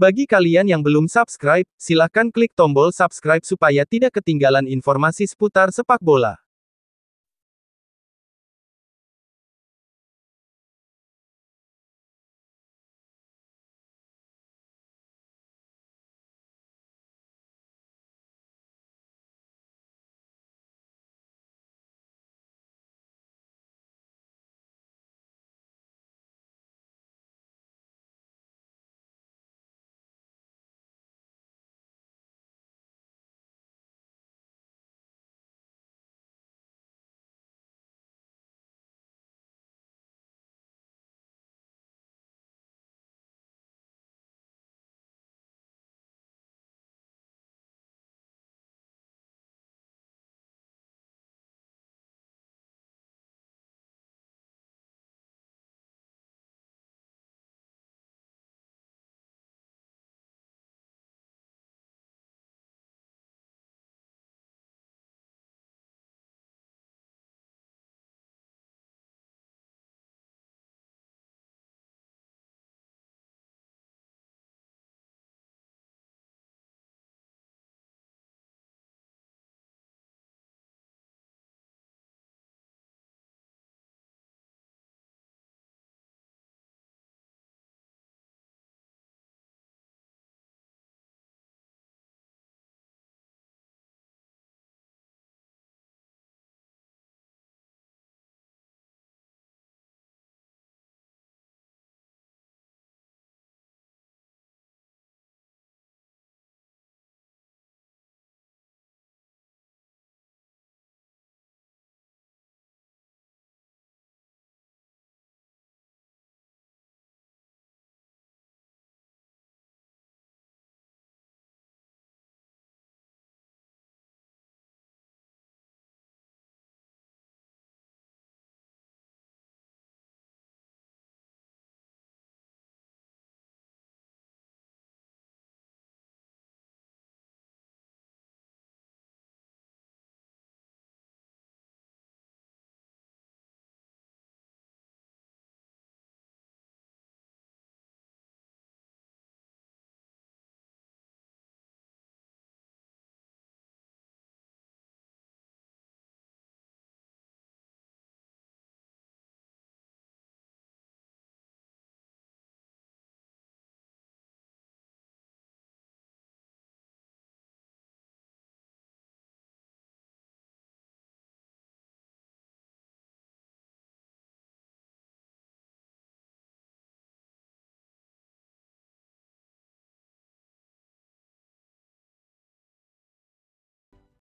Bagi kalian yang belum subscribe, silahkan klik tombol subscribe supaya tidak ketinggalan informasi seputar sepak bola.